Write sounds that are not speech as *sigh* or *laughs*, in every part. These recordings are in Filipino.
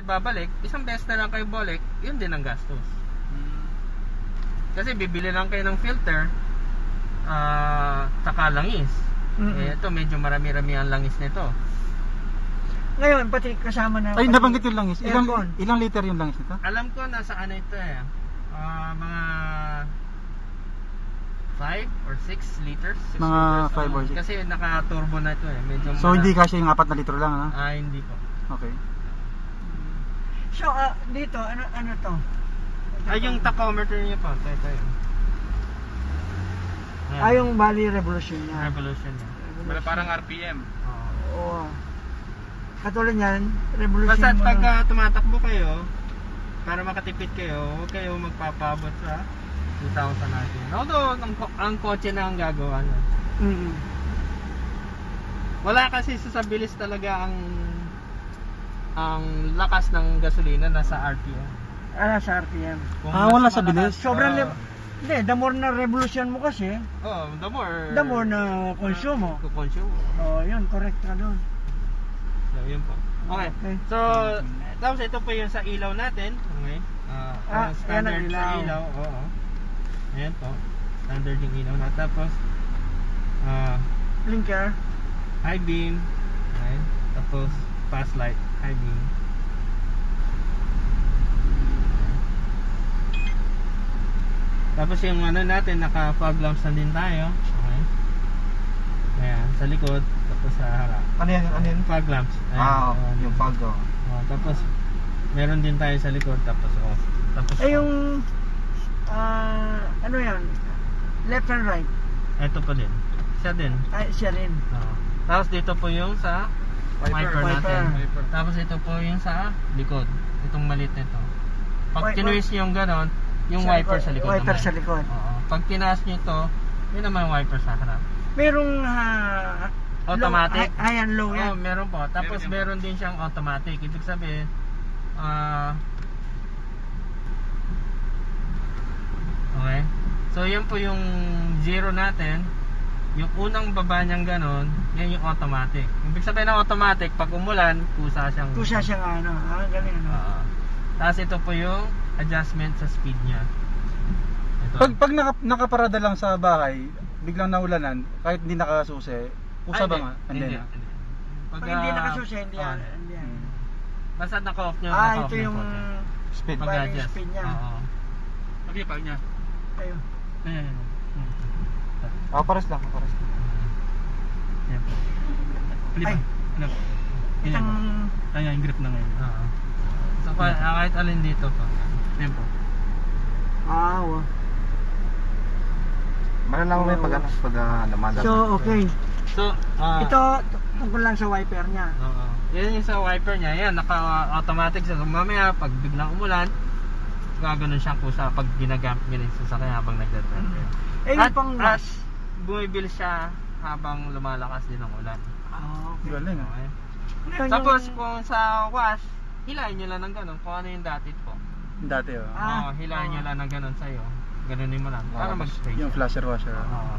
babalik, isang beses na lang kayo balik, yun din ang gastos. Kasi bibili lang kayo ng filter, ah, saka langis. Mm-mm. Eh, ito medyo marami-rami ang langis nito. Ngayon, pati kasama na... Ay, nabanggit yung langis. Ilang, Aircon. ilang liter yung langis nito? Alam ko nasa ano ito eh. ah, mga 5 or 6 liters. Six Mga liters, five or ah. six. Kasi naka-turbo na ito eh. Medyo So, mara- hindi kasi yung 4 na litro lang, ano? Ah, hindi po. Okay. So, ah, dito, ano ano to? Ay, yung tachometer niya po. Ito, ito yun. Ayan. Ah, yung Bali Revolution niya. Revolution niya. Wala parang RPM. Oo. Oo. Katulad niyan, Revolution Basta mo pagka tumatakbo kayo, para makatipid kayo, huwag kayo magpapabot sa 2,000 natin. Although, ang, ko- ang kotse na ang gagawa nun. Mm-mm. Wala kasi sa, sa bilis talaga ang ang lakas ng gasolina nasa RPM. Ah, sa RPM. Kung Ah, mas wala sa malakas- bilis? Sobrang Oo. lib... Hindi, the more na revolution mo kasi, Oo, the more the more na konsumo. Kukonsumo. Oh, yun, correct ka doon. So, yun po. Okay. Okay. So, tapos ito po yung sa ilaw natin. Okay. Ah, Ah, ang standard yan ang sa ilaw. ilaw. Oo. Ayan po. Standard yung ilaw na. Tapos, ah, Blinker. high beam. Okay. Tapos, fast light. High beam. Tapos yung ano natin, naka fog lamps na din tayo. Okay. Ayan, sa likod, tapos sa harap. Ano yan? Ano yan? Fog lamps. Ayan, Ah, oh, yung pag, oh. oh, tapos, meron din tayo sa likod, tapos off. Tapos, Eh, yung... Ah, ano yan? Left and right. Ito pa din. Siya din. Ay, siya rin. Oo. Tapos dito po yung sa wiper, Wiper. natin. Wiper. Tapos ito po yung sa likod. Itong maliit nito. Pag Wiper. tinuwis nyo yung ganon, yung Sa wiper sa likod Wiper naman. sa likod. Oo. Pag tinaas nyo ito, yun naman yung wiper sa harap. Merong... ah, Automatic? Low, high, high and low yan. Oo, meron po. Tapos Meron meron, din siyang automatic. Ibig sabihin, ah okay. So, yan po yung zero natin. Yung unang baba niyang ganon, yan yung automatic. Ibig sabihin ng automatic, pag umulan, kusa siyang... Kusa siyang ano. Ah, galing ano. Oo. Tapos ito po yung adjustment sa speed niya. Ito. Pag, pag naka, nakaparada lang sa bahay, biglang naulanan, kahit hindi nakasusi, Ay, usa ba hindi. nga? Hindi. na. hindi. Pag Pagka- hindi nakasusi, hindi Oo. yan. Hindi yan. Basta naka-off niya, Ah, ito yung... Speed. Pag- Mag-adjust. speed niya. Oo. Okay, pag niya. Ayun. Ayan, ayan. Hmm. Ah, pares lang, pares lang. Yan. Pili Ay. pa. Ano? Po. Ayan, yung grip na ngayon. Oo. So, pa, ah, kahit alin dito po. Ayan po. Ah, wow. Malalaman mo yung pag ano, pag uh, namanda. So, okay. So, ah, Ito, tungkol lang sa wiper niya. Oo. Yan yung sa wiper niya. Yan, naka-automatic siya. So, mamaya, pag biglang umulan, gaganon siyang kusa pag ginagamit niya sa sasakyan habang nagdadrive. Eh, yung At, pang at wash. bumibilis siya habang lumalakas din ang ulan. Ah, okay. Galing ah. Okay. Ngayon, Tapos, yung- kung sa wash, hilahin nyo lang ng ganon. Kung ano yung dati po. Dati oh. Ah, Oo, hilahin nyo oo. lang ng ganon sa'yo. Ganunin mo lang. Para Ah, mag-stay. Yung flasher washer. Oo.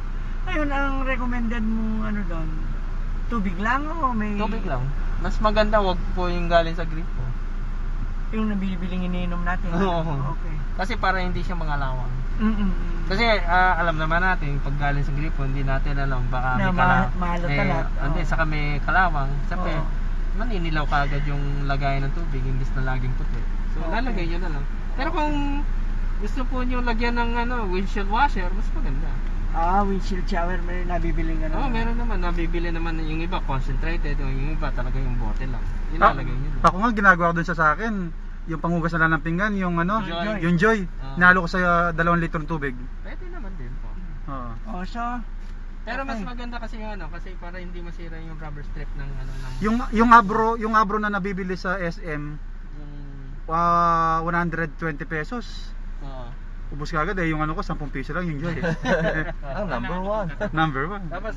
Ngayon, ang recommended mo ano doon, tubig lang o may... Tubig lang. Mas maganda wag po yung galing sa gripo. Yung nabibiling iniinom natin. Oo. Okay. Kasi para hindi siya mangalawang. Mm-mm. Kasi ah, alam naman natin, pag galing sa gripo, hindi natin alam baka Na may ma- kalawang. mahalatalat, oo. Hindi, saka may kalawang. Sabi, Oo. maninilaw ka agad yung lagayan ng tubig, imbis na laging puti. So, Okay. lalagay nyo na lang. Pero kung gusto po nyo lagyan ng ano, windshield washer, mas maganda. Ah, windshield shower, may nabibiling ano. Oo, meron naman. Nabibili naman yung iba, concentrated. Yung iba talaga yung bote lang. Ah, Ilalagay nyo lang. ako nga ginagawa ko dun sa sa akin, yung panghugas na lang ng pinggan, yung ano, Joy. yung joy. Ah. Nalo ko sa uh, dalawang litrong tubig. Pwede naman din po. Oo. Oh, so, Pero mas Okay. maganda kasi yung ano, kasi para hindi masira yung rubber strip ng ano ng Yung yung abro, yung abro na nabibili sa SM, yung ah, 120 pesos. oo. Ubus ka agad eh, yung ano ko 10 piso lang yung joy. Ang *laughs* number one. Number one. Tapos.